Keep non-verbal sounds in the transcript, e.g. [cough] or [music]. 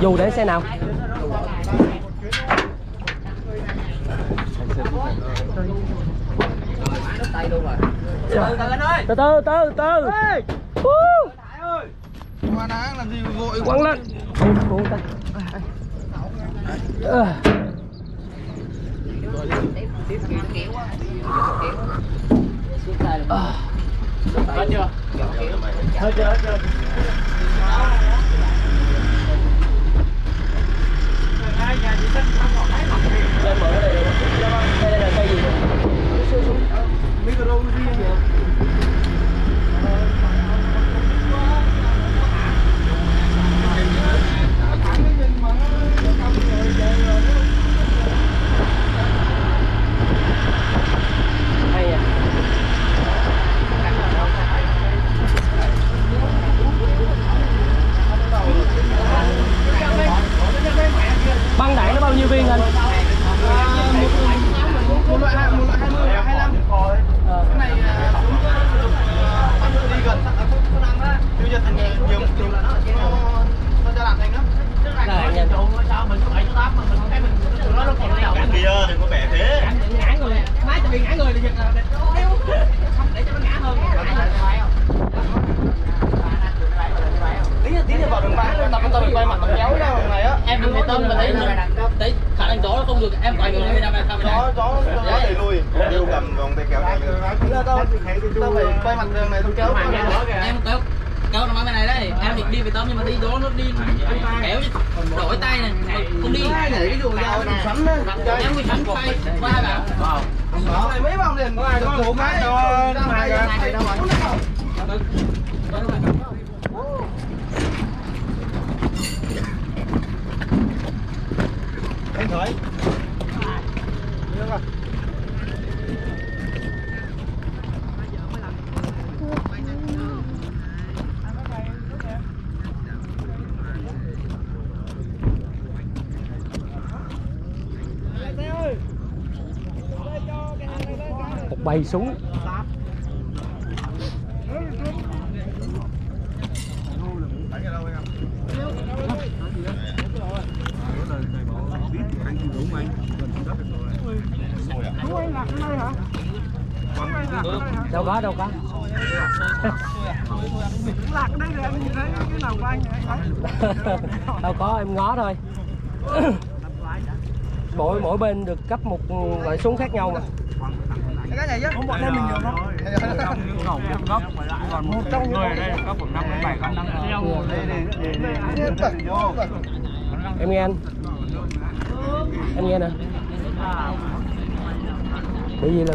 dù để xe nào từ từ từ từ Woo. Hoa ná làm gì vội quăng lên cuốn tay Ờ. Ờ. Lên mở cái này được không? Đây là cây gì vậy? micro gì hay à băng đạn nó bao nhiêu viên anh một loại hai một loại hai mươi hai năm cái này à, cũng à, bắt đi gần sắp sắp năm á tiêu diệt thành nhiều nhiều nhiều là nó nó cho làm thành lắm là đạn nhanh kia đừng có bẻ thế tí tí vào đường vàng tập tập quay mặt tập kéo ra này á. Em đừng để tâm mà thấy thấy khả năng gió nó không được em quay người bên em không gió gió gió đẩy lùi. Đều cầm vòng tay kéo này tao tao phải quay mặt đường này tao kéo em kéo kéo nó bên này đấy. Em định đi về tâm nhưng mà đi gió nó đi kéo chứ đổi tay này không đi. Nhảy cái dù ra sắn á. Em bị sắn tay. Qua bảo mấy vòng liền có một cái cho đâu rồi anh thấy bay xuống. Súng đâu có đâu có. [laughs] Đâu có, em ngó thôi. Mỗi mỗi bên được cấp một loại súng khác nhau mà cái này chứ không bọn em mình nhiều lắm. Khẩu một góc còn một trong người ở đây cấp khoảng năm đến bảy con năm em nghe anh. Em nghe nè bởi vì là